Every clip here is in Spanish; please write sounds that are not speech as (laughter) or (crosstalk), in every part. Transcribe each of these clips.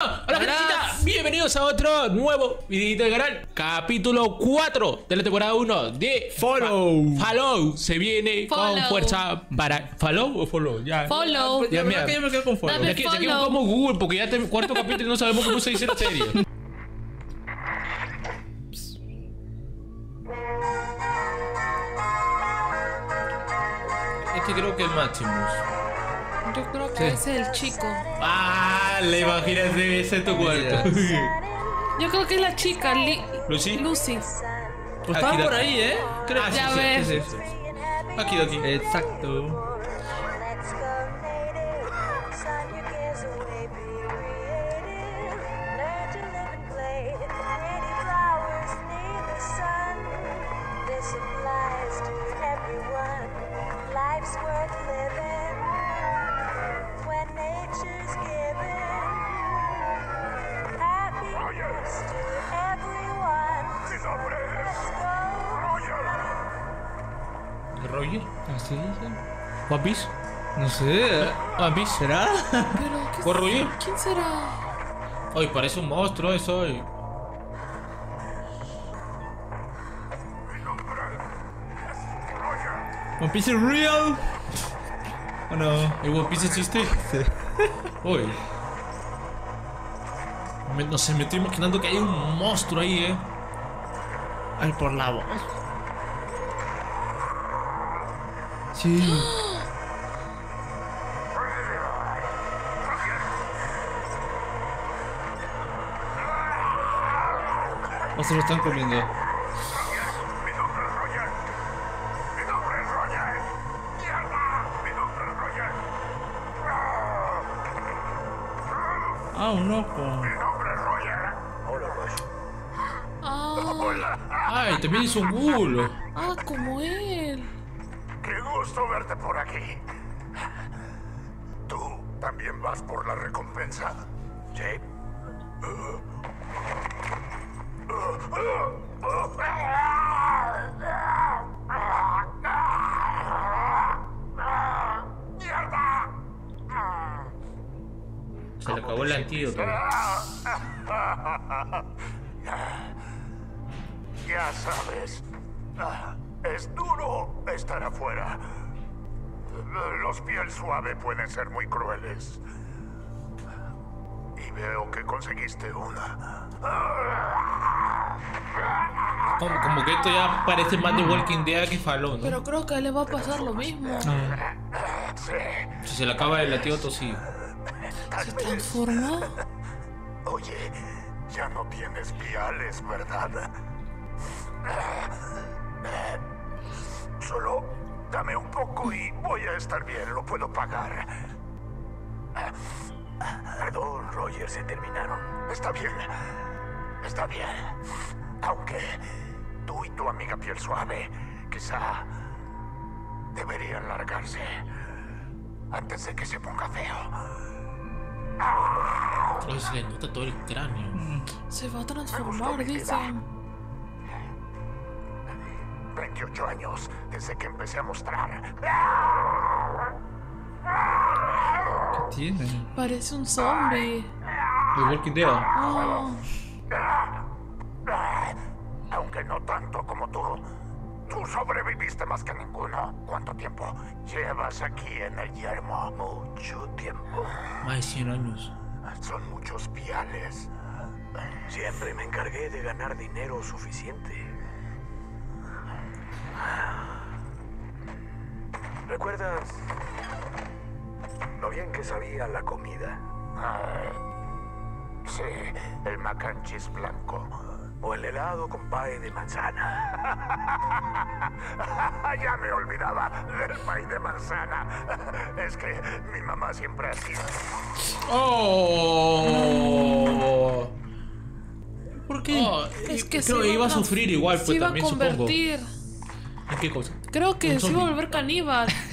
Hola gentecita, bienvenidos a otro nuevo videito del canal Capítulo 4 de la temporada 1 de Follow. Fa- Follow Se viene con Follow. fuerza para... ¿Follow o follow? Ya Follow. Ya, mira. que yo me quedo con follow. Dame Ya que, como Google porque ya este cuarto capítulo y no sabemos cómo se dice la serie Este creo que es Maximus Yo creo que ese es el chico. Ah, la imaginas debe ser tu cuarto (laughs) Yo creo que es la chica, Li- ¿Lucy? Lucy. Pues estaba por ahí, ¿eh? Creo Ah, que sí, Ya sí, ves. sí, sí. Aquí, aquí Exacto. Sé. ¿One Piece? ¿Será? Pero, ¿qué ¿Fue Roger? ¿quién será? Ay, parece un monstruo eso. ay. ¿One Piece is real? ¿O no? ¿El One Piece existe? Sí. Uy. Me- no sé, me estoy imaginando que hay un monstruo ahí, eh. Ay, por la voz. Sí. O se lo están comiendo. Ah, un ojo. Mi nombre es Roger. Hola, Roger. Ah. Ay, también hizo un culo. ah, como él. Qué gusto verte por aquí. ¿Tú también vas por la recompensa? Los piel suave pueden ser muy crueles. Y veo que conseguiste una. Como, como que esto ya parece más de Walking Dead que Falón, ¿no? Pero creo que le va a pasar lo mismo. Sí, Si se le acaba el antídoto, sí. ¿Se transformó? oye, ya no tienes viales, ¿verdad? Dame un poco y voy a estar bien, lo puedo pagar. Perdón, Roger, se terminaron. Está bien, está bien. Aunque tú y tu amiga piel suave quizá deberían largarse antes de que se ponga feo. Se le nota todo el cráneo. Se va a transformar, dicen. 28 años desde que empecé a mostrar. ¿Qué tiene? Parece un zombie. De Walking Dead. Ah, Aunque no tanto como tú. Tú sobreviviste más que ninguno. ¿Cuánto tiempo llevas aquí en el yermo? Mucho tiempo. Más de 100 años. Son muchos viales. Siempre me encargué de ganar dinero suficiente. ¿Recuerdas lo bien que sabía la comida? Sí, el mac and cheese blanco. ¿O el helado con pie de manzana? (laughs) ya me olvidaba del pay de manzana. Es que mi mamá siempre hacía. ¡Oh! ¿Por qué? Oh, es que creo que iba a sufrir igual, Se pues iba a también supongo. convertir. ¿En qué cosa? Creo que se iba a volver caníbal. (laughs)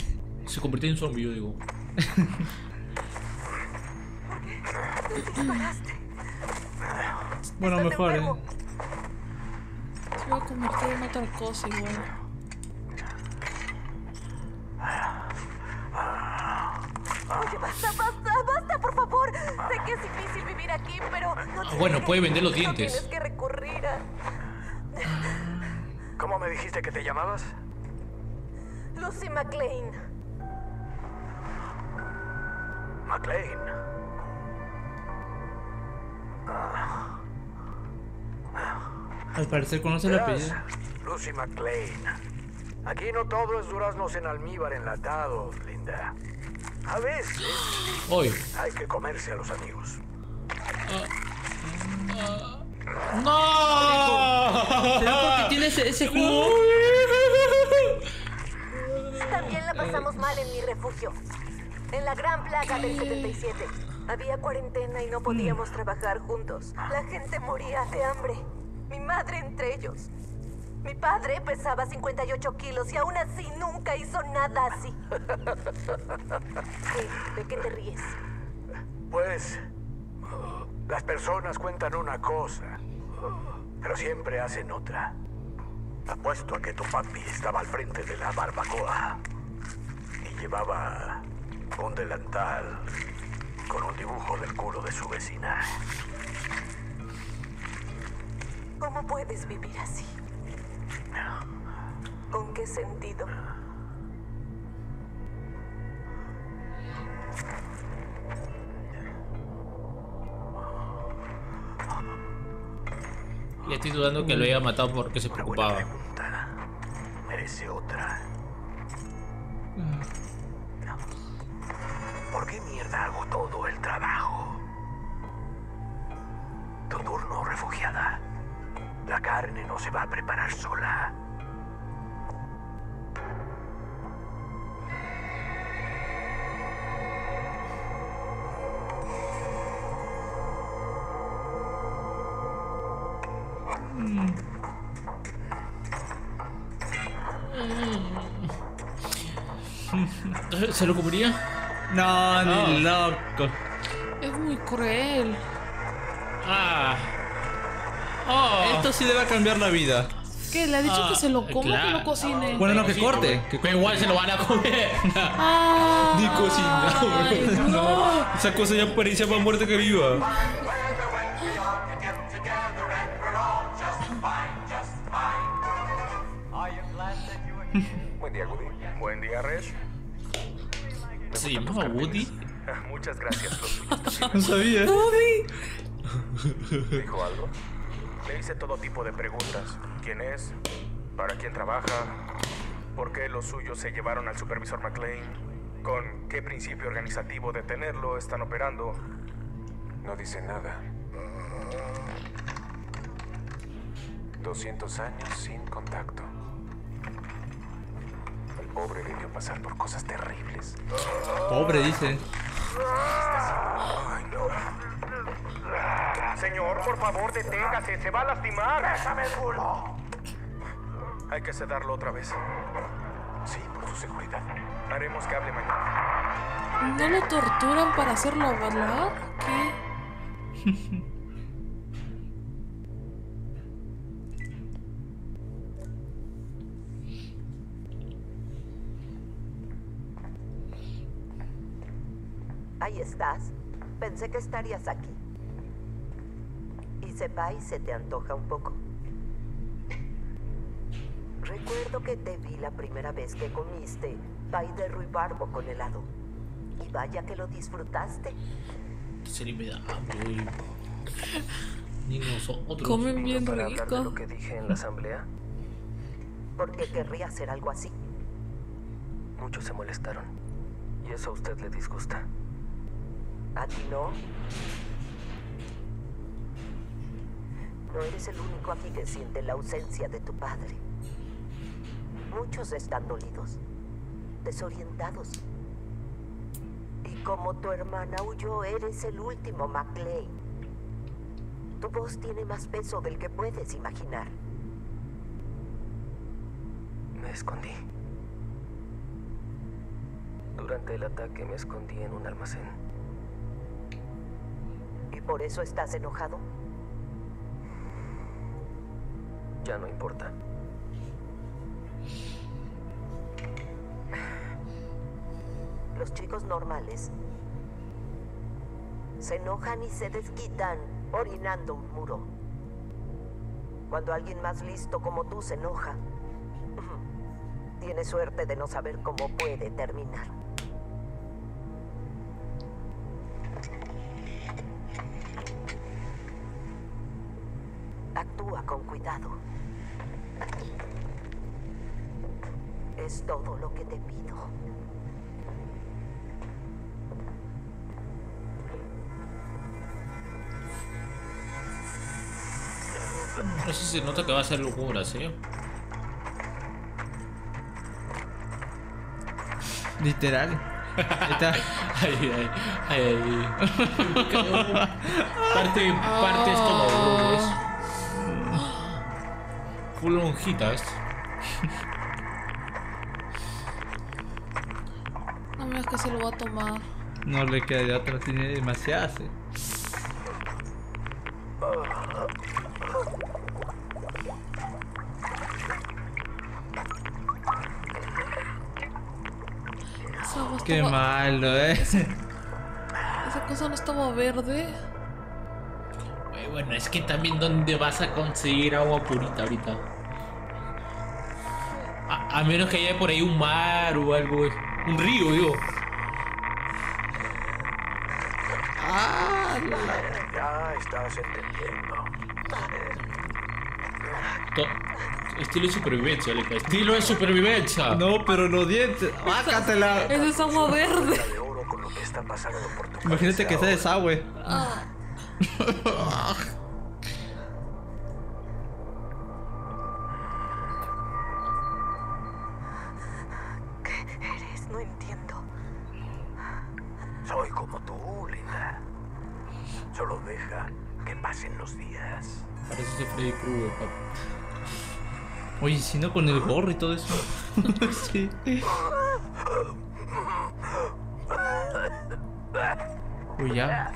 Se convirtió en zombie, yo digo. (laughs) Bueno, mejor, eh. Se iba a convertir en otra cosa igual. Oye, basta, basta, basta, por favor. Sé que es difícil vivir aquí, pero no Ah, bueno, puede vender los no dientes. tienes que recurrir a ¿Cómo me dijiste que te llamabas? Lucy. McLean. Al parecer conoce el Verás, apellido. Lucy McLean. Aquí no todo es duraznos en almíbar enlatados, linda. A veces Hoy. hay que comerse a los amigos. ¡No! ¿Será porque (laughs) tiene ese, ese jugo? También la pasamos mal en mi refugio. En la gran plaga del 77. Había cuarentena y no podíamos trabajar juntos. La gente moría de hambre. Mi madre entre ellos. Mi padre pesaba 58 kilos y aún así nunca hizo nada así. ¿Qué? ¿De qué te ríes? Pues las personas cuentan una cosa, pero siempre hacen otra. Apuesto a que tu papi estaba al frente de la barbacoa y llevaba un delantal con un dibujo del culo de su vecina. ¿Cómo puedes vivir así? ¿Con qué sentido? Y estoy dudando que lo haya matado porque se preocupaba. Merece otra. ¿Por qué mierda hago todo el trabajo? Tu turno, refugiada. La carne no se va a preparar sola. ¿Se lo comería? No, ni loco. Es muy cruel. Ah. Oh. Esto sí le va a cambiar la vida. ¿Qué? ¿Le ha dicho Ah, que se lo coma o que claro. lo cocine? Bueno, no, que corte. Que Pero igual se lo van a comer. Ah, Ni cocinado, bro. no. Esa cosa ya parecía más muerta que viva. Buen día, Woody. Buen día, Resh. ¿Se llamaba Woody? Muchas gracias. (laughs) No sabía. ¿Dijo algo? Le hice todo tipo de preguntas. ¿Quién es? ¿Para quién trabaja? ¿Por qué los suyos se llevaron al supervisor McLean? ¿Con qué principio organizativo de tenerlo están operando? No dice nada. 200 años sin contacto. El pobre debió pasar por cosas terribles. Pobre, dice. Señor, por favor, deténgase. Se va a lastimar. ¡Déjame el culo! Hay que sedarlo otra vez. Sí, por su seguridad. Haremos que hable mañana. ¿No lo torturan para hacerlo hablar? ¿Qué? Ahí estás. Pensé que estarías aquí. Y se te antoja un poco. Recuerdo que te vi la primera vez que comiste pay de ruibarbo con helado. Y vaya que lo disfrutaste. Comen bien para hablar de rico. lo que dije en la asamblea, ¿Por qué querría hacer algo así? muchos se molestaron. Y eso a usted le disgusta. ¿A ti no? No eres el único aquí que siente la ausencia de tu padre. Muchos están dolidos, desorientados. Y como tu hermana huyó, eres el último McLean. Tu voz tiene más peso del que puedes imaginar. Me escondí. Durante el ataque me escondí en un almacén. ¿Y por eso estás enojado? Ya no importa. Los chicos normales se enojan y se desquitan orinando un muro. Cuando alguien más listo como tú se enoja, (laughs) tiene suerte de no saber cómo puede terminar. Se nota que va a ser locura, ¿sí? Literal. Ahí está. (laughs) Ay, ay, ay, ay. (laughs) Parte, parte estómago, ¿ves? Full lonjitas. No me digas que se lo va a tomar. No le queda de otra, tiene demasiadas. eh. Qué malo, (laughs) eh. Esa cosa no estaba verde. Bueno, es que también dónde vas a conseguir agua purita ahorita. A, a menos que haya por ahí un mar o algo, güey. un río, digo. Ya estás entendiendo. To- Estilo de supervivencia, Aleca. Estilo de supervivencia. No, pero los dientes. (laughs) ¡Bácatela! Esa es agua verde. Imagínate que sea desagüe. Ah, (laughs) Con el gorro y todo eso. (laughs) sí. Uy, ya.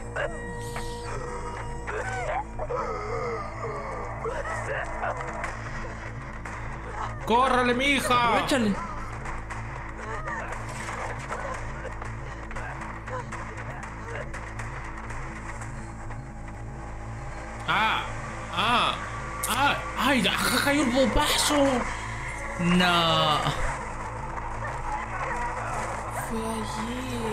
¡Córrale, mija! Échale. ¡Ah! ¡Ah! ¡Ah! ¡Ay! cayó el bombazo! No. fue allí.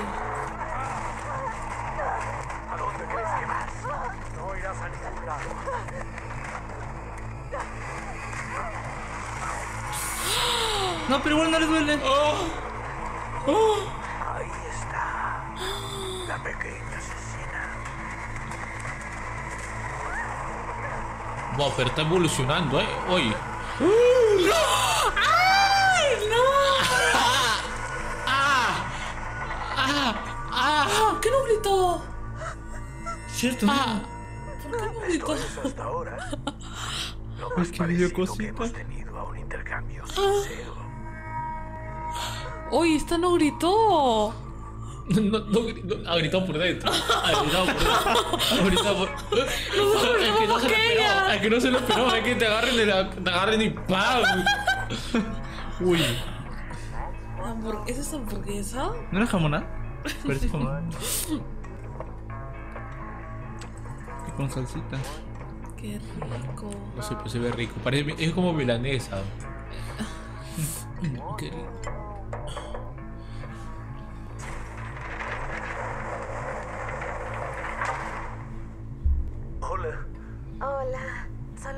¿A dónde crees que vas? No irás a ningún lado. No, pero igual no le duele. Ahí está. La pequeña asesina. Wow, pero está evolucionando, ¿eh? Oye. ¿Por qué no gritó? Cierto. ¿Por qué no gritó? Es hasta ahora. Lo Es más que me dio parecido que esta no gritó. No, no, no, ha gritado por dentro. Ha gritado por dentro. Ha gritado por. (laughs) Es que no se lo esperó. Es que no se lo esperó. Es que te agarren, de la, te agarren y ¡pam! Uy. ¿Esa es hamburguesa? ¿No era jamonada? Parece jamón. (laughs) Y con salsita. Qué rico. No sé, pues se ve rico. Parece, es como milanesa. (laughs) Qué rico.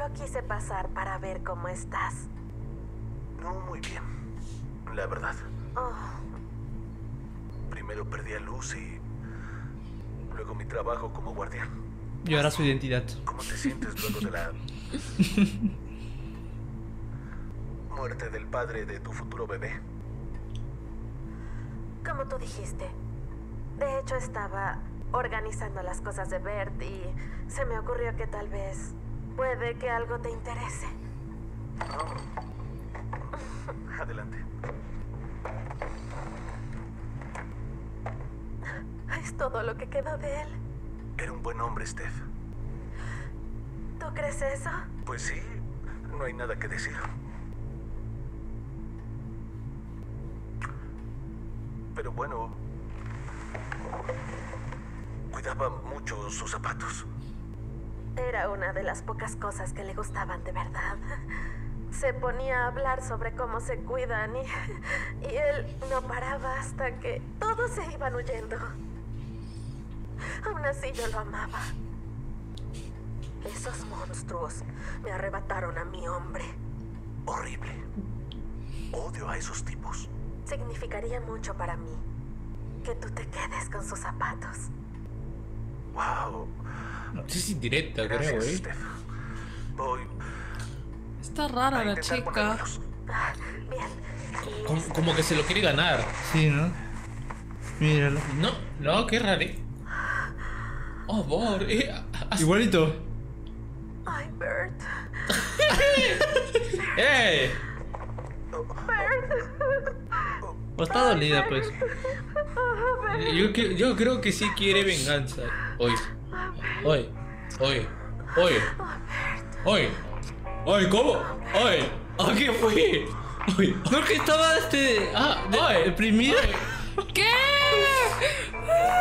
Solo quise pasar para ver cómo estás. No muy bien. La verdad. Oh, Primero perdí a Lucy. Luego mi trabajo como guardián. Y ahora su identidad. ¿Cómo te sientes luego de la muerte del padre de tu futuro bebé? como tú dijiste. De hecho, estaba organizando las cosas de Bert y se me ocurrió que tal vez puede que algo te interese. Adelante. Es todo lo que quedó de él. Era un buen hombre, Steph. ¿Tú crees eso? Pues sí, no hay nada que decir. Pero bueno, cuidaba mucho sus zapatos. Era una de las pocas cosas que le gustaban de verdad. Se ponía a hablar sobre cómo se cuidan y, y él no paraba hasta que todos se iban huyendo. Aún así yo lo amaba. Esos monstruos me arrebataron a mi hombre. Horrible. Odio a esos tipos. Significaría mucho para mí que tú te quedes con sus zapatos. Wow. Esa es indirecta, creo, Gracias, ¿eh? Steph. Voy Está rara la chica. bien. Como, como que se lo quiere ganar. Sí, ¿no? Míralo. No, no, qué raro. Oh, Bor, eh, Igualito. Ay, Bert. (laughs) ¡Eh! O está dolida, pues. Yo, yo creo que sí quiere venganza. Hoy. Hoy. Hoy. Hoy. Hoy. Hoy, ¿cómo? Hoy. ¿A qué fue? Hoy. No, que estaba este. Ah, de- hoy. deprimida. ¿Qué?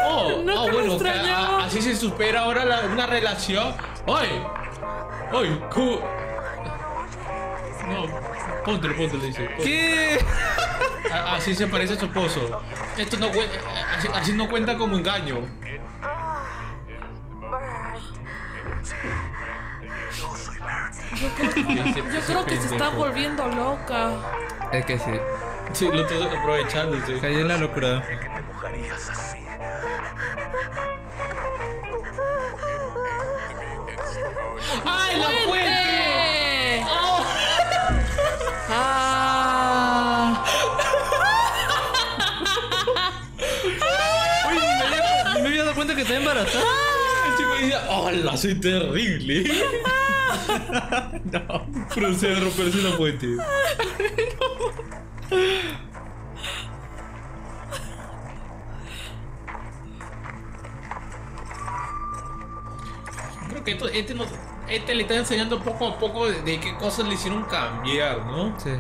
Oh, No te bueno, que a- así se supera ahora la- una relación. ¡Ay! ¡Ay! ¿Cómo? No, póntelo, póntelo, dice. ¿Qué? Así se parece a su esposo. Esto no así, así no cuenta como engaño. Yo soy. Yo creo, que se está volviendo loca. Es que sí. Sí, lo estoy aprovechándose. Cayó en la locura. ¿Qué te mojarías así? ¡Ay, la fuente! ¡Eh! ¡Ah! Uy, me había, me había dado cuenta que está embarazada. ¡Hola, soy terrible! (laughs) no, procede a romperse la fuente. Creo que esto- este, no- este le está enseñando poco a poco de, de qué cosas le hicieron cambiar, ¿no? Sí.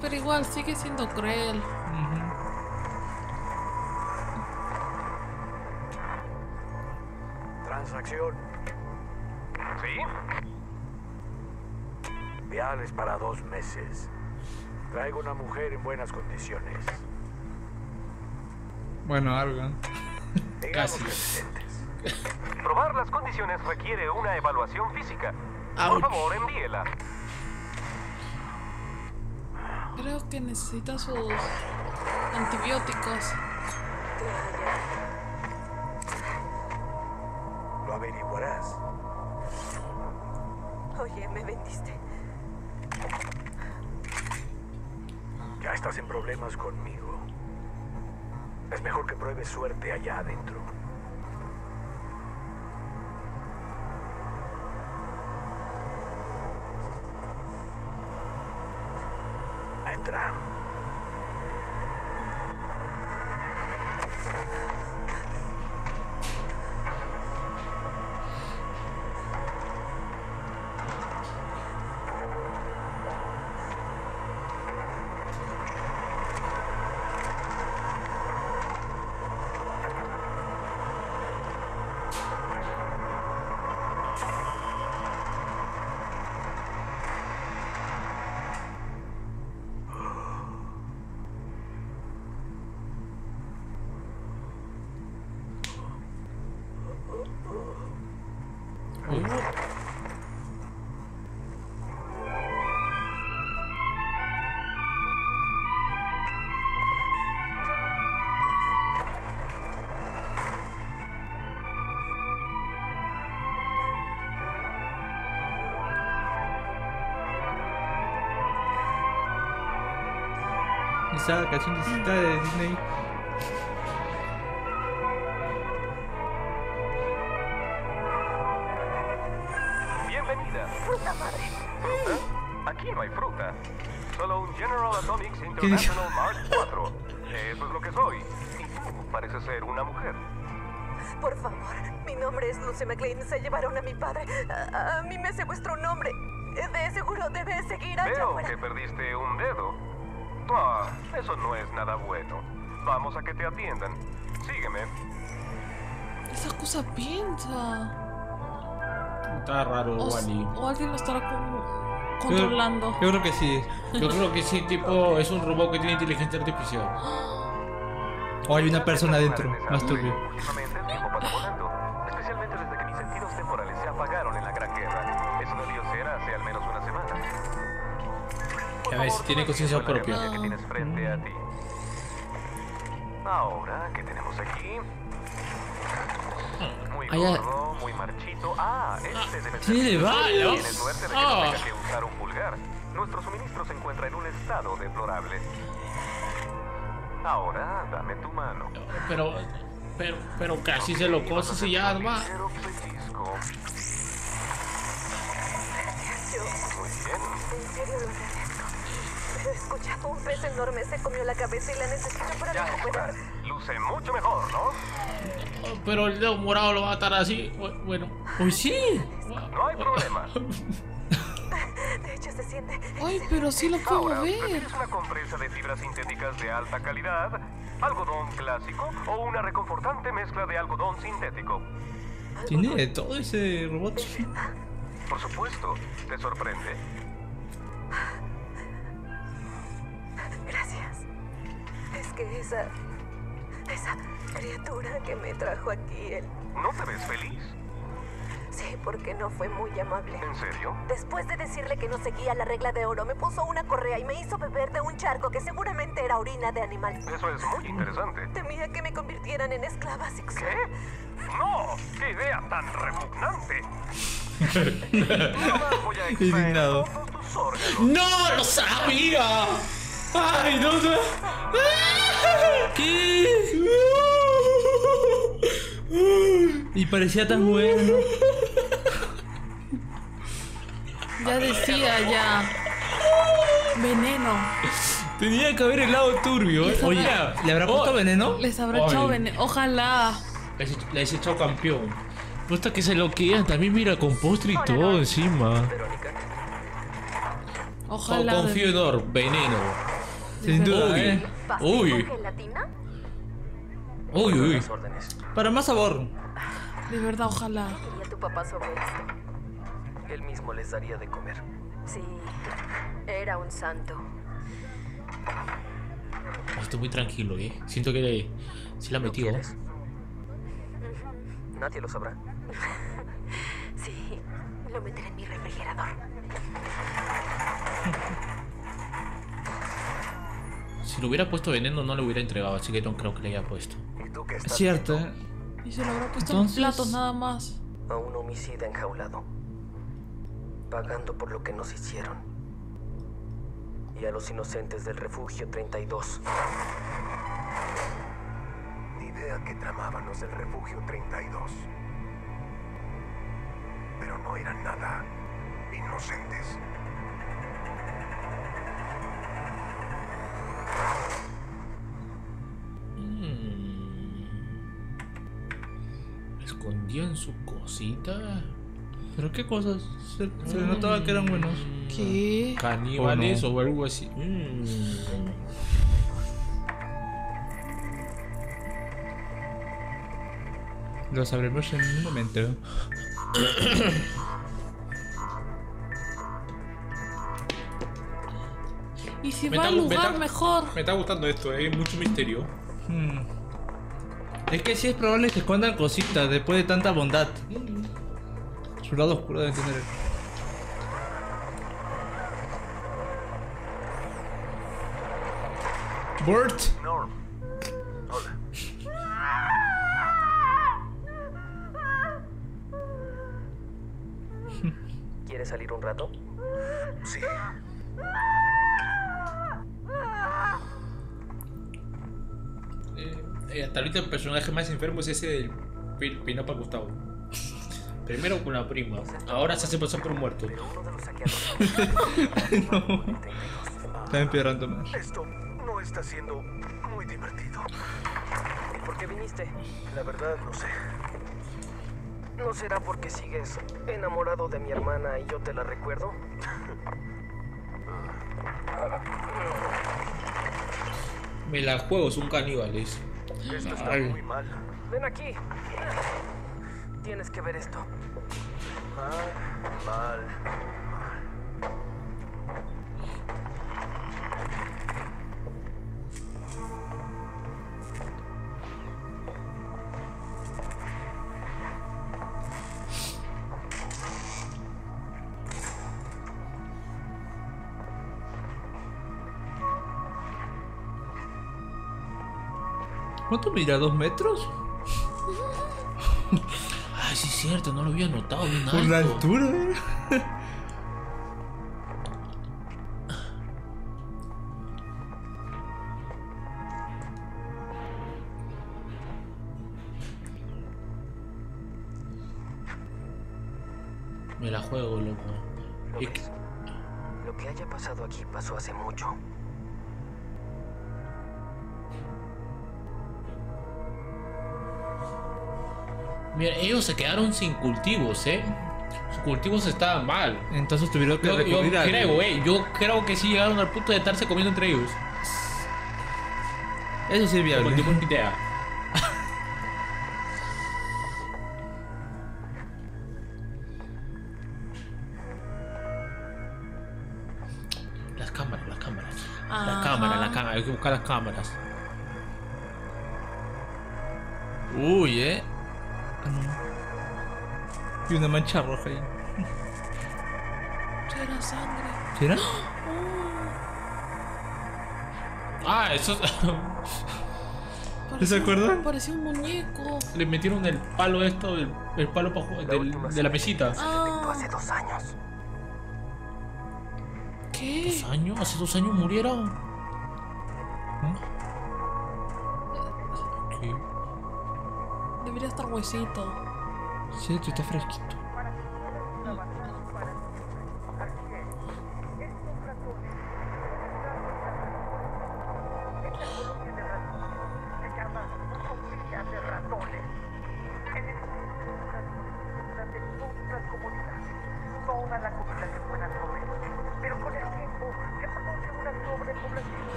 Pero igual sigue siendo cruel. ¿Sí? Viales para dos meses. Traigo una mujer en buenas condiciones. Bueno, algo. Digamos (laughs) Casi. Probar las condiciones requiere una evaluación física. Por favor, envíela. Creo que necesita sus antibióticos. Lo averiguarás. Oye, me vendiste. Ya estás en problemas conmigo. Es mejor que pruebes suerte allá adentro. Entra. Canción de de Disney. Bienvenida. ¿Fruta? Aquí no hay fruta. Solo un General Atomics? International Mark IV. Eso es lo que soy. Y tú pareces ser una mujer. Por favor, mi nombre es Lucy McLean. Se llevaron a mi padre. A, a mí me secuestró un hombre. De seguro debe seguir allá Veo afuera. que perdiste un dedo. Ah, eso no es nada bueno. Vamos a que te atiendan. Sígueme. Esa cosa piensa. Está raro, O, Wally. o alguien lo estará como controlando. Yo creo que sí. Yo creo que sí, tipo, es un robot que tiene inteligencia artificial. (gasps) O hay una persona adentro, más turbio. Favor, tiene conciencia propia. que tienes frente a ti. Ahora, ¿qué tenemos aquí? Muy Ah, gordo, muy marchito. Ah, este debe ser. tiene balas. Suerte de que no Ah. tenga que usar un pulgar. Nuestro suministro se encuentra en un estado deplorable. Ahora, dame tu mano. Pero, pero, pero casi se lo cosas y ya, pellizco. Muy bien. En serio lo agradezco. Pero escucha, un pez enorme se comió la cabeza y la necesito para Ya recuperar. Luce mucho mejor, ¿no? Pero el dedo morado lo va a atar así. Bu- Bueno. Uy, sí. No hay problema. (laughs) De hecho, se siente. Ay, pero sí lo puedo Ahora, ver. ¿prefieres una compresa de fibras sintéticas de alta calidad, algodón clásico o una reconfortante mezcla de algodón sintético? Tiene de todo ese robot. Por supuesto, ¿te sorprende? Que esa. Esa criatura que me trajo aquí, él. ¿No te ves feliz? Sí, porque no fue muy amable. ¿En serio? Después de decirle que no seguía la regla de oro, me puso una correa y me hizo beber de un charco que seguramente era orina de animal. Eso es muy interesante. Temía que me convirtieran en esclava sexual. ¿Qué? ¡No! ¡Qué idea tan repugnante! (laughs) Más voy a Indignado. todos tus órganos. ¡No lo sabía! ¡Ay, no! no. ¿Qué? Y parecía tan bueno. Ya decía, ya. Veneno. Tenía que haber el lado turbio. Oye, ¿le habrá puesto Oh, veneno? Les habrá Ay. echado veneno. Ojalá. Les les he echado campeón. Puesta que se lo quedan, también mira con postre y todo encima. Oh, Ojalá. confío en Or, veneno. Sin duda, Uy. ¿eh? ¿Pastel Uy. Uy, uy. Para más sabor. De verdad, ojalá. ¿Qué tu papá sobre esto? Él mismo les daría de comer. Sí, era un santo. Estoy muy tranquilo, eh. Siento que le, sí la ¿Lo metió. Nadie lo sabrá. (laughs) Sí, lo meteré en mi refrigerador. (laughs) Si le hubiera puesto veneno, no le hubiera entregado, así que no creo que le haya puesto. ¿Y tú qué Es estás cierto, viendo? ¿eh? Y se lo habrá puesto Entonces- en platos nada más. A un homicida enjaulado. Pagando por lo que nos hicieron. Y a los inocentes del refugio 32. Ni idea que tramaban los del refugio 32. Pero no eran nada inocentes. Su cosita? ¿Pero qué cosas? Se, se le notaba que eran buenos. ¿Qué? ¿Caníbales ¿O no? o algo así? Mm. Lo sabremos en un momento. Y si Me va al lugar mejor. Me está gustando esto, hay mucho misterio. Hmm. Es que sí es probable que escondan cositas después de tanta bondad. Su lado oscuro debe tener. Bert. Norm. ¿Quieres salir un rato? Hasta ahorita el personaje más enfermo es ese del Pi- Pinapa Gustavo. Primero con la prima, ahora se hace pasar por un muerto. (laughs) Saqueadores. Está empeorando más. Esto no está siendo muy divertido. ¿Y por qué viniste? La verdad, no sé. ¿No será porque sigues enamorado de mi hermana y yo te la recuerdo? Me la juego, son caníbales. Esto está Ay. muy mal. Ven aquí. Tienes que ver esto. Mal, mal. ¿Cuánto mira? ¿Dos metros? (laughs) Ay, sí es cierto, no lo había notado bien Por la altura, ¿eh? (laughs) sin cultivos, ¿eh? Sus cultivos estaban mal. Entonces tuvieron que Yo, yo a... creo, eh. Yo creo que sí llegaron al punto de estarse comiendo entre ellos. Eso sí es Como viable. el tipo. (laughs) Las cámaras, las cámaras. La Ajá. cámara, la cámara. Hay que buscar las cámaras. Uy, eh. No. Y una mancha roja ahí. Era sangre. ¿Sí era? Ah, eso. Parecía- acuerdan? Parecía un muñeco. Le metieron el palo esto, el, el palo pa' del- de la mesita. Se Ah. detectó hace dos años. ¿Qué? ¿Dos años? ¿Hace dos años murieron? ¿Qué? Debería estar huesito. Sí, tú estás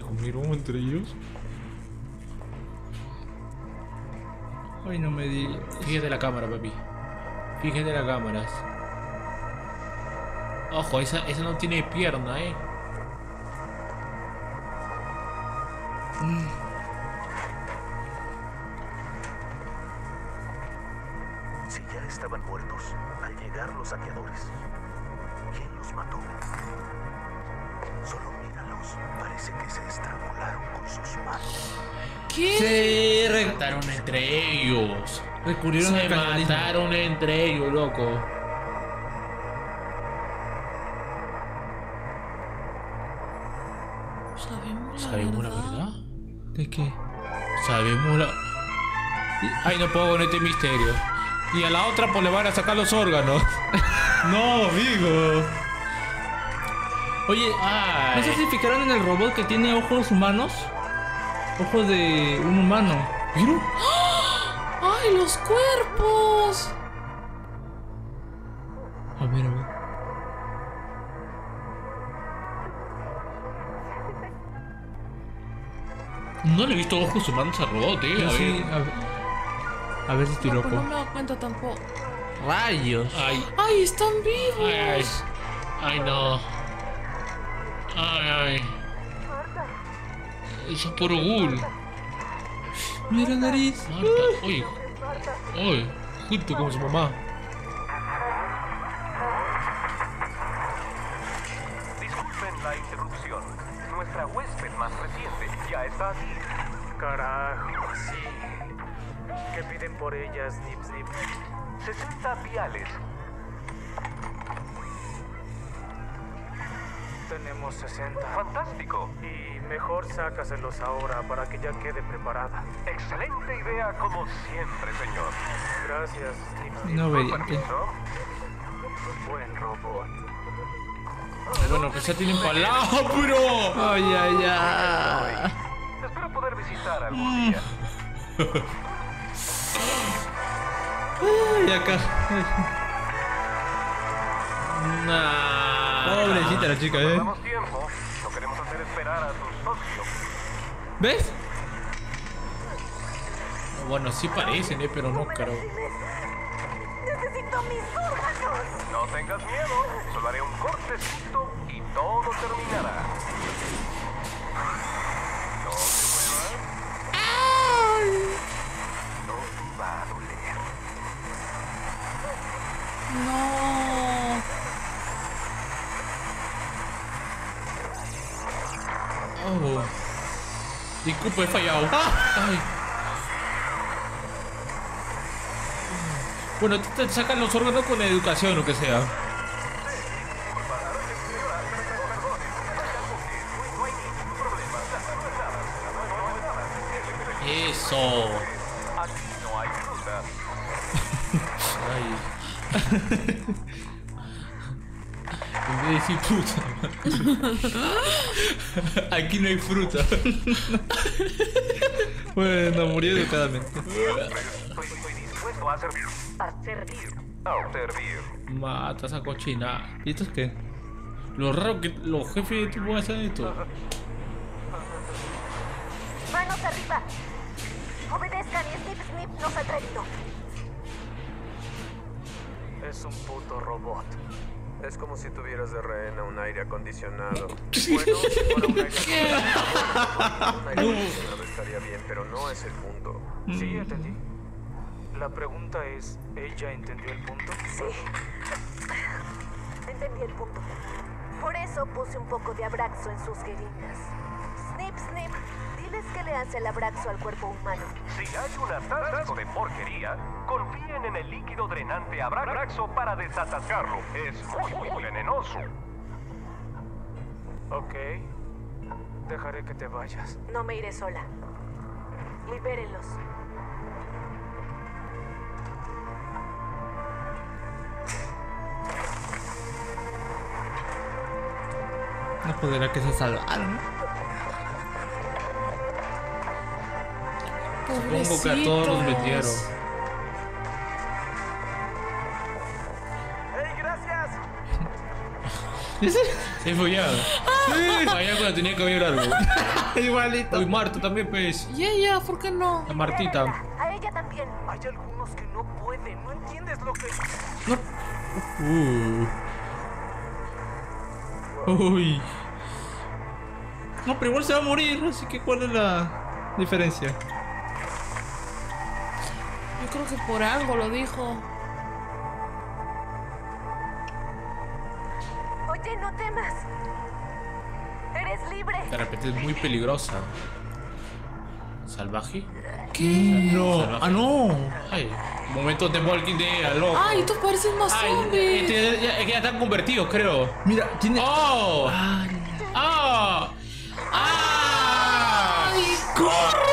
¿Se comieron entre ellos? Ay, no me digas. Fíjate la cámara, papi. Fíjate las cámaras. Ojo, esa, esa no tiene pierna, eh. Si ya estaban muertos al llegar los saqueadores, Que se estrangularon con sus manos. ¿Qué? Se Mataron entre ellos. recurrieron Se mataron entre ellos, loco. Sabemos la ¿Sabemos la verdad. verdad? ¿De qué? Sabemos la. Ay, no puedo con este misterio. Y a la otra, pues le van a sacar los órganos. (laughs) No, amigo. Oye, Ay. ¿no sé si fijaron en el robot que tiene ojos humanos? Ojos de un humano. ¿Vieron? (gasps) ¡Ay, los cuerpos! A ver, a ver. No le he visto ojos humanos a robot, eh. A sí, ver. a ver. A ver si estoy No, loco. pero no me da cuenta tampoco. Rayos. Ay, ¡Ay, están vivos! ay, ay. Ay, no. Ay, ay. Eso es puro ghoul. Mira la nariz. Marta, uy. Uy, justo como su mamá. Disculpen la interrupción. Nuestra huésped más reciente ya está aquí. Carajo, sí. ¿Qué piden por ellas, Snip Snip? 60 viales. Tenemos 60. Fantástico. Y mejor sácaselos ahora para que ya quede preparada. Excelente idea como siempre, señor. Gracias, Snip. No obediente. permiso. Buen robot. Bueno, pues ya tienen palabra, (laughs) pero. Ay, ay, ay. Espero poder visitar algún día. Ay, acá. (laughs) Nah. Pobrecita la chica, eh. Tiempo. No queremos hacer esperar a tus socios. ¿Ves? Bueno, sí parecen, eh, pero no creo. Necesito mis órganos. No tengas miedo. Solo haré un cortecito y todo terminará. No te muevas. No te va a doler. No. Oh. He fallado. Ay. Bueno, te, te sacan los órganos con educación o que sea. Eso. Aquí no hay fruta. (laughs) Ay. (laughs) De decir fruta. (laughs) Aquí no hay fruta. Bueno, murió educadamente. Estoy, estoy dispuesto a servir. A servir. A servir. Mata esa cochina. ¿Y esto es qué? Lo raro que los jefes de tu hacer esto. Manos arriba. Obedezcan y Snip Snip nos ha traído. Es un puto robot. Es como si tuvieras de rehén a un aire acondicionado. (laughs) Bueno, si fuera un aire (laughs) acondicionado, un aire (laughs) acondicionado estaría bien, pero no es el punto. Sí, entendí. La pregunta es, ¿ella entendió el punto? Sí. Entendí el punto. Por eso puse un poco de abraxo en sus jeringas. Snip Snip, que le hace el abraxo al cuerpo humano. Si hay un atasco de porquería, confíen en el líquido drenante Abraxo para desatascarlo. Es muy venenoso. Ok. Dejaré que te vayas. No me iré sola. Libérenlos. No podrá que se salvaron. Supongo que a todos los metieron. ¡Hey, gracias! Es follado. Allá cuando tenía que algo. (laughs) Igualito. Uy, Marta también, pues. Y ella, ¿por qué no? La Martita. A ella también. Hay algunos que no pueden. ¿No entiendes lo que...? Uh. Uy. No, pero igual se va a morir, así que ¿cuál es la diferencia? Creo que por algo lo dijo. Oye, no temas. Eres libre. De repente es muy peligrosa. ¿Salvaje? No. Ah, no. Ay, momentos de Walking Dead, loco. Ay, tú pareces más Ay, zombie. este, ya, es que ya están convertidos, creo. Mira, tiene. ¡Oh! ¡Ah! ¡Ah! ¡Corro!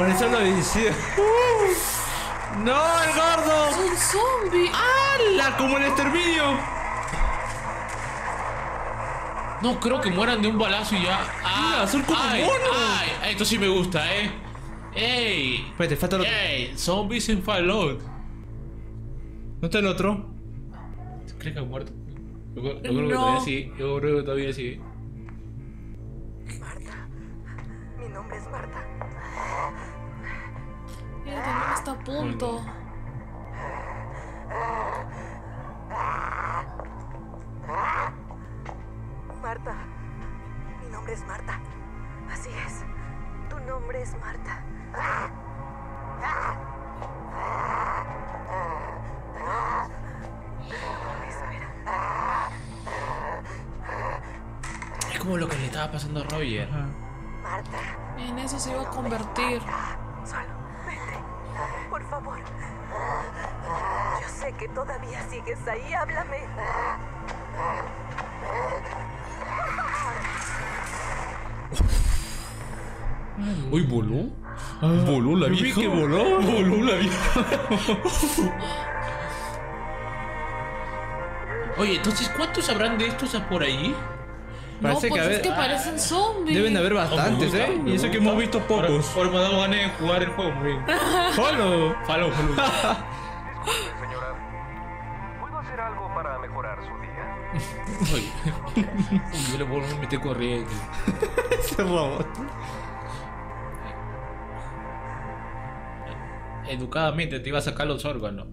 Por eso lo decía. (laughs) ¡No, el gordo! Son zombies. ¡Hala! Como el exterminio. No creo que mueran de un balazo y ya. ¡Ah! Mira, son como ay, monos. ay, esto sí me gusta, ¿eh? ¡Ey! Espérate, falta el otro. ¡Ey! Zombies en Fallout. ¿No está el otro? ¿Crees que ha muerto? Yo, creo- yo creo que No. todavía sí. Yo creo que todavía sí. Marta. Mi nombre es Marta. Ella también está a punto. Marta. Mi nombre es Marta. Así es. Tu nombre es Marta. Es como lo que le estaba pasando a Roger. Marta. En eso se iba a convertir. Por favor. Yo sé que todavía sigues ahí. Háblame. Uy, voló. voló la vi vieja. que voló. (laughs) Voló la vieja. (laughs) Oye, entonces, ¿cuántos habrán de estos por ahí? Parece no, pues que a es que parecen zombies. Deben haber bastantes, me gusta, ¿eh? me Y eso que hemos visto pocos. Por, por me dado ganas de jugar el juego, muy bien. ¡Holo! Follow, follow. Disculpe, señora. ¿Puedo hacer hacer algo para mejorar su día. Uy, Uy, yo le puedo meter corriente. Ese robot. Educadamente te iba a sacar los órganos.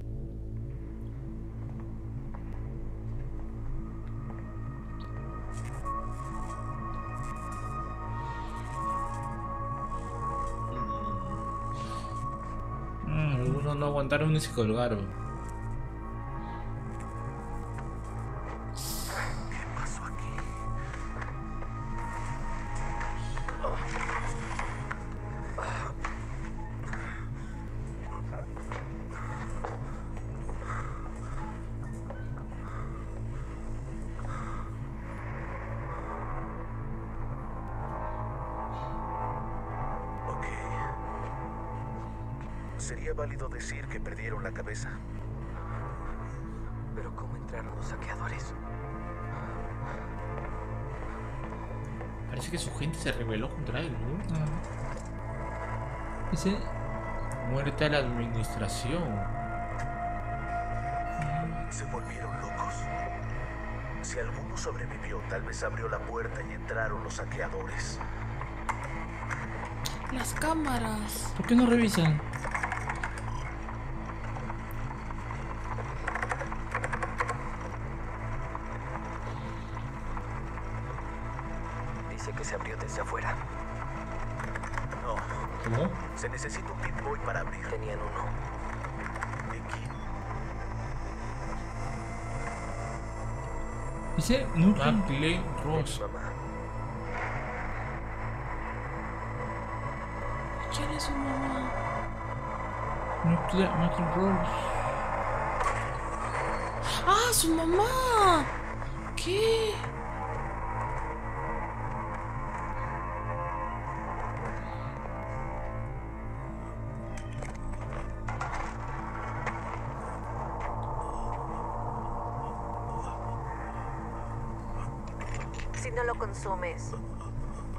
No aguantaron ni se colgaron. Válido decir que perdieron la cabeza. Pero ¿cómo entraron los saqueadores? Parece que su gente se rebeló contra él, ¿no? Dice, Muerte a la administración. Se volvieron locos. Si alguno sobrevivió, tal vez abrió la puerta y entraron los saqueadores. Las cámaras. ¿por qué no revisan? Dice, no, Maple Ross. Mamá. ¿Quién es su mamá? Nuclear Michael Rose. ¡Ah, su mamá! ¿Qué? Consumes,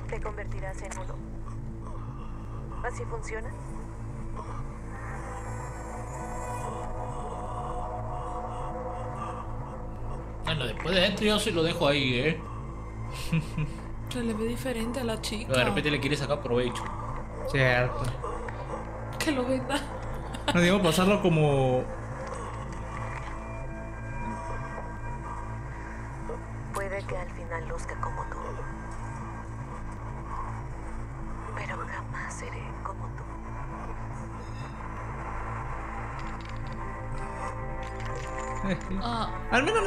te convertirás en uno. ¿Así funciona? Bueno, después de esto yo sí lo dejo ahí, ¿eh? (laughs) Se le ve diferente a la chica. De repente le quiere sacar provecho. Cierto. Que lo venda. No digo pasarlo como.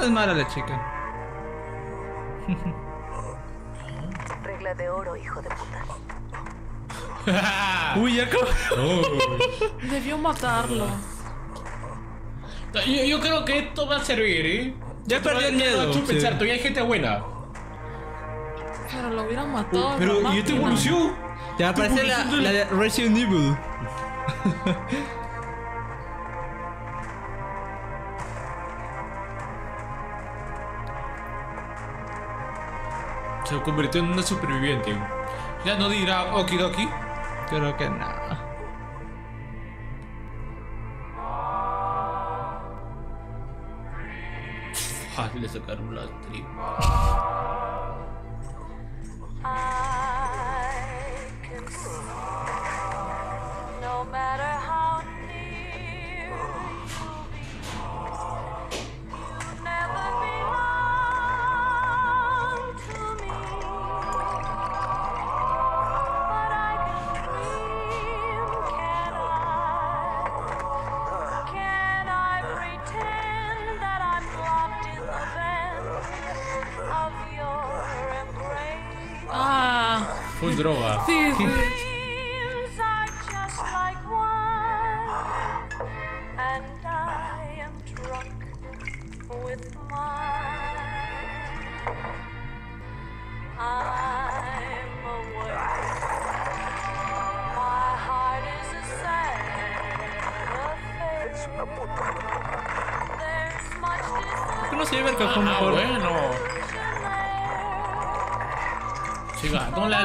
No es mala la chica. Regla de oro, hijo de puta. (laughs) Uy, ya debió matarlo. Yo, yo creo que esto va a servir, ¿eh? Ya perdí el miedo, chupenzar, sí. todavía hay gente buena. Pero lo hubieran matado. Pero, ¿y esta evolución? Ya aparece la, la de Resident Evil. (laughs) Se convirtió en una superviviente. Ya no dirá okidoki. Creo que nada. Fácil de sacar una tripa.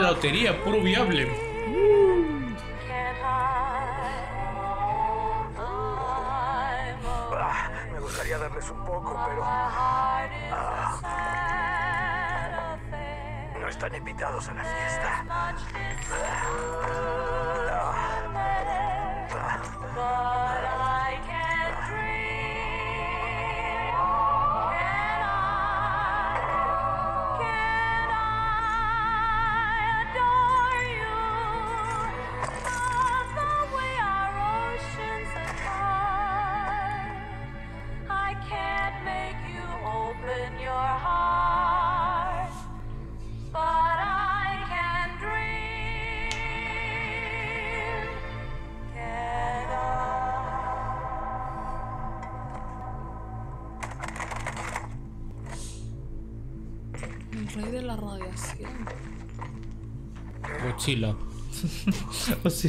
Lotería, puro viable. Can't hide. I'm a gustaría darles un poco, pero... ah, no están invitados a la fiesta. I Godzilla. (laughs) O sí.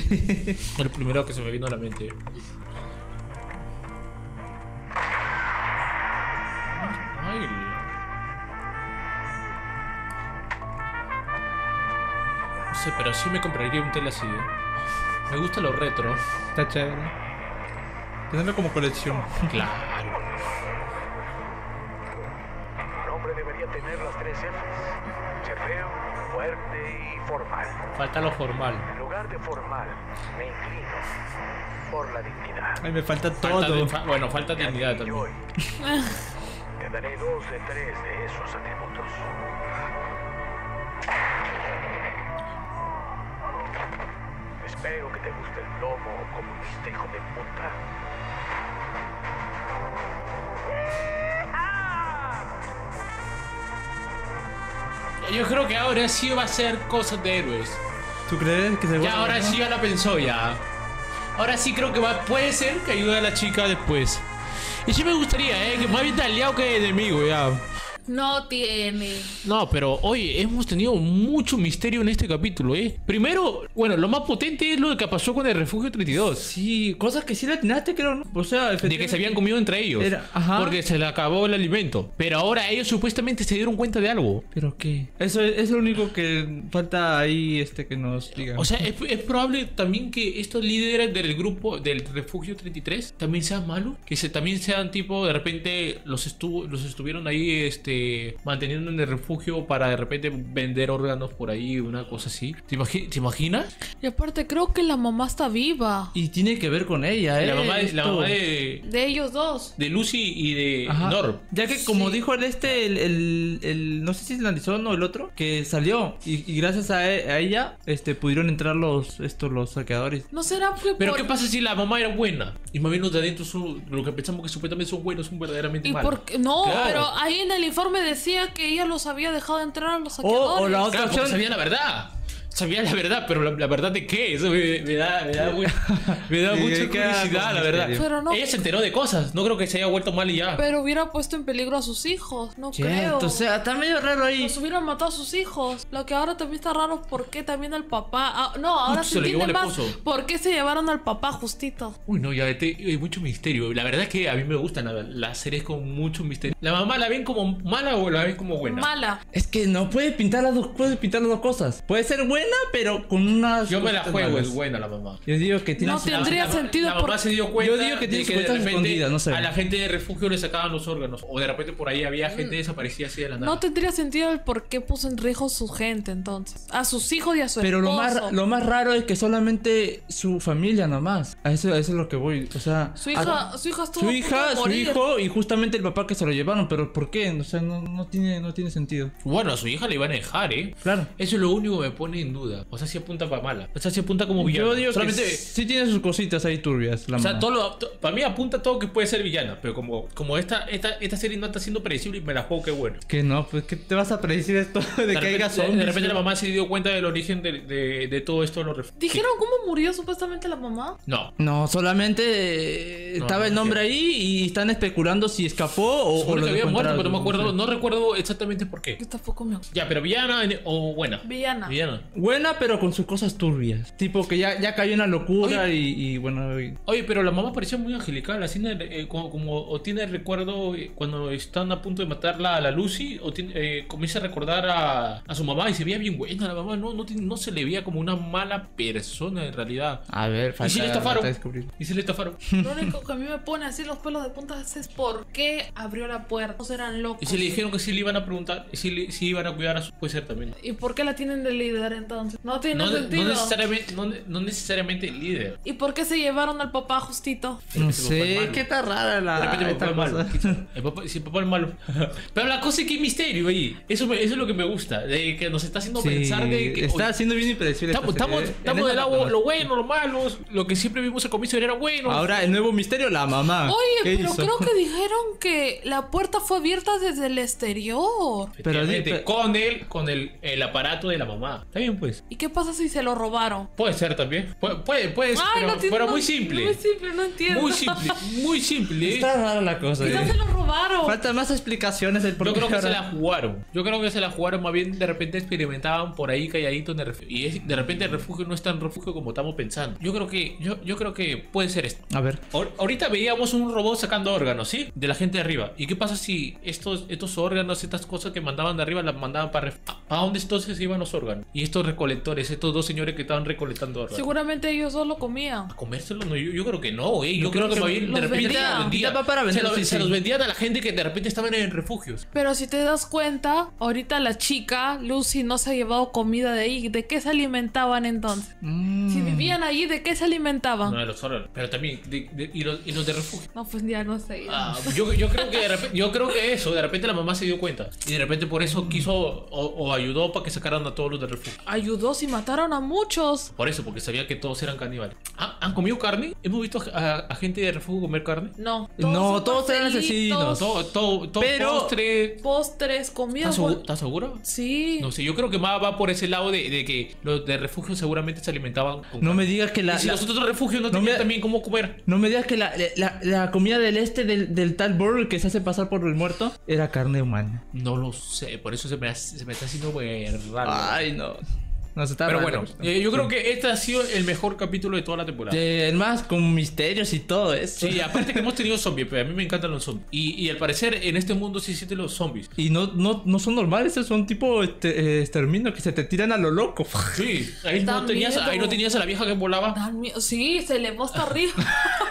El primero que se me vino a la mente. No sé, pero sí me compraría un tele así. ¿eh? Me gusta lo retro. Está chévere. Tenerlo como colección. Claro. Falta lo formal. En lugar de formal, me inclino por la dignidad. Ay, me falta Falta todo. de- fa- bueno, falta dignidad Y también. hoy te daré dos de tres de esos atributos. Espero que te guste el lomo, comunista hijo de puta. Yo creo que ahora sí va a ser cosas de héroes. ¿Tú crees que se Ya, ahora sí ya la pensó ya. Ahora sí creo que va, puede ser que ayude a la chica después. Y sí me gustaría, eh, que más bien de aliado que de enemigo, ya. No tiene. No, pero oye, hemos tenido mucho misterio en este capítulo, ¿eh? Primero, bueno, lo más potente es lo que pasó con el Refugio 32. Sí, cosas que sí la atinaste, creo, ¿no? O sea, De que se habían comido entre ellos. Era- ajá. Porque se le acabó el alimento. Pero ahora ellos supuestamente se dieron cuenta de algo. ¿Pero qué? Eso es, es lo único que falta ahí este que nos digan. O sea, es, es probable también que estos líderes del grupo del Refugio 33 también sean malos. Que se, también sean tipo, de repente los, estuvo, los estuvieron ahí este, manteniendo en el refugio para de repente vender órganos por ahí, una cosa así. ¿Te, imagi- te imaginas? Y aparte creo que la mamá está viva. Y tiene que ver con ella, ¿eh? La mamá, de- la mamá de, De ellos dos. de Lucy y de Ajá. Norm. Ya que como Sí. dijo el este, el, el, el- no sé si es el Arizona o el otro, que salió y, y gracias a, e- a ella, este, pudieron entrar los, estos, los saqueadores. ¿No será que Pero por... ¿qué pasa si la mamá era buena? Y más bien los de adentro son, lo que pensamos que supuestamente son buenos son verdaderamente ¿Y malos. por qué? No, Claro. pero ahí en el informe decía que ella los había dejado entrar a los O, saqueadores. o la otra Claro, opción. sabía la verdad. Sabía la verdad, pero la, la verdad de qué? Eso me, me da, me da, me da mucha curiosidad, la verdad. Pero no- Ella se enteró de cosas. No creo que se haya vuelto mal y ya. Pero hubiera puesto en peligro a sus hijos, no creo. Cierto, o sea, está medio raro ahí. Los hubieran matado a sus hijos. Lo que ahora también está raro es por qué también al papá. Ah, no, ahora Justo se se lo llevó entiende más esposo. por qué se llevaron al papá justito. Uy, no, ya te- hay mucho misterio. La verdad es que a mí me gustan la- las series con mucho misterio. ¿La mamá la ven como mala o la ven como buena? Mala. Es que no puede pintar las dos, puede pintar las dos cosas. Puede ser buena, pero con unas. Yo me la juego, malas. es buena la mamá. Yo digo que tiene. No su- tendría La- sentido La mamá por- se dio cuenta Yo digo que tiene sus de repente no sé. A la gente de refugio le sacaban los órganos. O de repente por ahí había gente desaparecida así de la nada. No tendría sentido el por qué puso en riesgo su gente entonces. A sus hijos y a su Pero lo más, lo más raro es que solamente su familia nomás. A eso, a eso es lo que voy. O sea, Su hija, a- su hija estuvo su hija, su hijo y justamente el papá que se lo llevaron. Pero ¿por qué? O sea, no, no tiene, no tiene sentido. Bueno, a su hija le iban a dejar, ¿eh? Claro. Eso es lo único que me pone en duda. O sea, si apunta para mala. O sea, si apunta como villana. Yo digo Solamente. que sí tiene sus cositas ahí turbias. La O sea, todo lo- to- para mí apunta todo que puede ser villana. Pero como, como esta, esta, esta serie no está siendo predecible, me la juego que bueno. Que no, pues que te vas a predecir esto (laughs) de, De que haya de- zombies. de repente la mamá se dio cuenta del origen de, de, de todo esto. Los ref- ¿Dijeron cómo murió supuestamente la mamá? No. No, solamente eh, No, estaba no el nombre ahí y están especulando si escapó o, o lo que había muerto, pero no me acuerdo, no recuerdo exactamente por qué. Yo tampoco me acuerdo. Ya, pero villana en- o buena. Villana. Villana. Buena, pero con sus cosas turbias. Tipo que ya, ya cayó en la locura y, y bueno. y- Oye, pero la mamá parecía muy angelical, así eh, como, como- o tiene recuerdo eh, cuando están a punto de matarla a la Lucy, o tiene, eh, comienza a recordar a, a su mamá y se veía bien buena la mamá, no, no, tiene- no se le veía como una mala persona en realidad. A ver, ¿Y si le estafaron? falta. ¿Y si le estafaron? Lo único que a mí me pone así los pelos de punta es por qué abrió la puerta. Todos eran locos. Y si le dijeron que sí le iban a preguntar, si, le- si iban a cuidar a su, puede ser también. ¿Y por qué la tienen de líder entonces? No tiene No, sentido. no necesariamente, no, no necesariamente el líder. ¿Y por qué se llevaron al papá justito? No sé, qué tan rara De la. repente el papá es malo. cosa. El papá, si el papá es malo. Pero la cosa es que hay misterio ahí. Eso, me- eso es lo que me gusta. De que nos está haciendo Sí, pensar de que. está oye, siendo bien impredecible. Estamos, esta estamos, estamos del plataforma. lo bueno, lo malo, lo que siempre vimos al comienzo era bueno. Ahora el nuevo misterio, la mamá. Oye, ¿Qué pero hizo? creo que dijeron que la puerta fue abierta desde el exterior. Pero pero- con el, con el, el aparato de la mamá. Está bien, pues. ¿Y qué pasa si se lo robaron? Puede ser también. Puede, puede, puede ser, Ay, pero, no tiene- pero no- muy simple. Muy simple, no entiendo. Muy simple, muy simple. Está rara la cosa. Quizás eh. se lo robaron. Faltan más explicaciones del por Yo qué creo que se la jugaron. Yo creo que se la jugaron. Más bien, de repente experimentaban por ahí calladitos en el refugio. Y es- de repente el refugio no es tan refugio como estamos pensando. Yo creo que, yo, yo creo que puede ser esto. A ver. Ahor- Ahorita veíamos un robot sacando órganos, ¿sí? De la gente de arriba. ¿Y qué pasa si estos, estos órganos, estas cosas que mandaban de arriba, las mandaban para... ref- ¿A a dónde entonces iban los órganos? Y estos recolectores, estos dos señores que estaban recolectando. Seguramente ellos solo comían. ¿Comérselo? No, yo, yo creo que no, ¿eh? Yo, Yo creo, creo que, que más bien de repente se los vendían. Para vender, se, lo- sí, se sí. los vendían a la gente que de repente estaban en refugios. Pero si te das cuenta, ahorita la chica, Lucy, no se ha llevado comida de ahí. ¿De qué se alimentaban entonces? Mm. Si vivían allí, ¿de qué se alimentaban? No, de los órganos. Pero también, de- de- y, los, y los de refugio. No, pues ya no sé. Ah, yo, yo creo que de repente, yo creo que eso, de repente la mamá se dio cuenta. Y de repente por eso quiso o, o ayudó para que sacaran a todos los de refugio. Ayudó si mataron a muchos. Por eso, porque sabía que todos eran caníbales. ¿Han, han comido carne? ¿Hemos visto a, a gente de refugio comer carne? No. No, todos eran asesinos. Todo, todo, todo Pero- postre. Postres, comida. ¿Estás seguro? ¿Estás seguro? Sí. No sé, yo creo que más va por ese lado de, de que los de refugio seguramente se alimentaban con No carne. me digas que la. y si la- los otros refugios no, no tenían me- también cómo comer. No me digas que la, la, la comida del este del, del tal Burger que se hace pasar por el muerto era carne humana. No lo sé, por eso se me, hace- se me está haciendo muy raro. Ay, no. No se está Pero bueno, eh, yo creo que este ha sido el mejor capítulo de toda la temporada. Sí, el más con misterios y todo eso. Sí, aparte que (laughs) hemos tenido zombies, pero a mí me encantan los zombies. Y, y al parecer en este mundo sí existen los zombies. Y no, no, no son normales, son tipo este, eh, exterminio que se te tiran a lo loco. Sí, (laughs) ahí no, tenías, miedo. ahí no tenías a la vieja que volaba. Sí, se elevó hasta arriba. (laughs)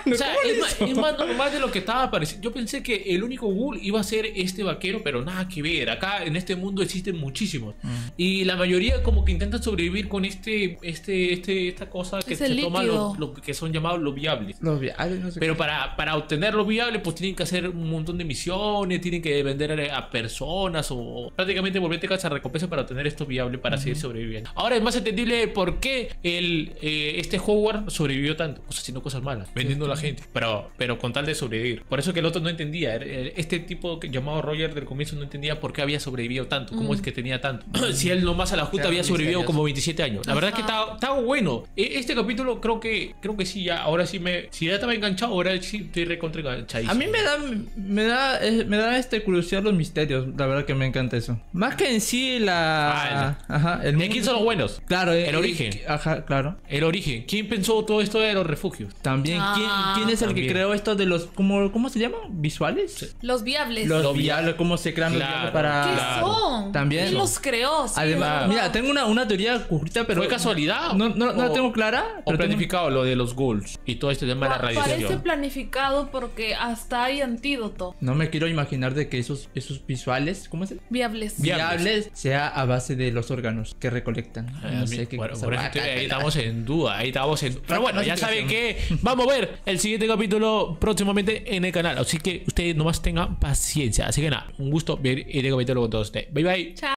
O sea, es más, es más normal de lo que estaba pareciendo. Yo pensé que el único ghoul iba a ser este vaquero, pero nada que ver. Acá en este mundo existen muchísimos. Mm. Y la mayoría como que intentan sobrevivir con este, este, este, esta cosa que se toma líquido. lo, lo que son llamados los viables. Los viales, no sé Pero para, para obtener lo viable, pues tienen que hacer un montón de misiones, tienen que vender a personas o prácticamente volverte a recompensa para obtener esto viable para seguir sobreviviendo. Ahora es más entendible por qué el, eh, este Howard sobrevivió tanto, o sea, haciendo cosas malas, vendiendo a la gente, pero, pero con tal de sobrevivir. Por eso que el otro no entendía. era- era- Este tipo que llamado Roger del comienzo no entendía por qué había sobrevivido tanto, cómo es que tenía tanto. (clears throat) si él nomás a la justa había sobrevivido como 27 años. La verdad es que Ajá. estaba, estaba bueno. E- Este capítulo creo que creo que sí, ya, ahora sí me. Si ya estaba enganchado, ahora sí estoy recontra enganchadísimo. A mí me da, me da, eh, me da este curiosidad los misterios. La verdad que me encanta eso. Más que en sí la. Ah, ajá, el ¿De quién son los buenos? Claro, eh, El eh, origen. Ajá, claro. El origen. ¿Quién pensó todo esto de los refugios? También, ¿quién, Ah. quién es el También. que creó esto de los. ¿Cómo, cómo se llama? ¿Visuales? Los viables. Los Lo vi- viales, cómo se crean los Claro, viales para. ¿Qué son? También. ¿Quién los creó? Sí, Además, ¿verdad? mira, tengo una, una teoría curtita, pero. ¿Fue casualidad? No, no, no la O- tengo clara. O tengo- planificado lo de los ghouls y todo este tema de la radiación. Parece planificado porque hasta hay antídoto. No me quiero imaginar de que esos, esos visuales, ¿cómo es? Viables. Viables. Viables sea a base de los órganos que recolectan. Eh, No sé qué bueno, cosa. por eso estoy- ahí estamos en duda, ahí estamos en Pero bueno, ya saben que (laughs) vamos a ver el siguiente capítulo próximamente en el canal. Así que ustedes nomás tengan paciencia. Así que nada, un gusto ver este capítulo con todos ustedes. Bye bye. Chao.